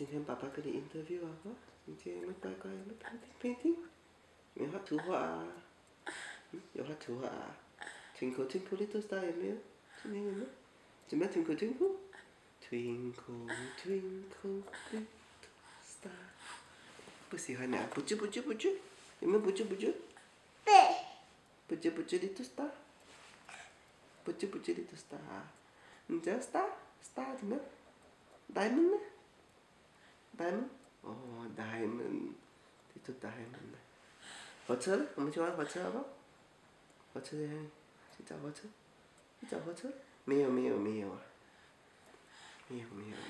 今天爸爸跟你 interview 啊，哈，你今天有没有乖乖？有没有 painting painting？有没有画图画啊？嗯，有画图画啊？Twinkle twinkle little star 有没有？今天有没有？怎么样 twinkle twinkle？Twinkle twinkle little star，不喜欢啊？不啾不啾不啾，有没有不啾不啾？对，不啾不啾 little star，不啾不啾 little star，你知道 star star 怎么样？Diamond 呢 ？Diamond？哦，diamond，itu diamond。火车呢？我们去玩火车好不好？火车在哪里？去找火车？去找火车？没有没有没有啊！没有没有没有。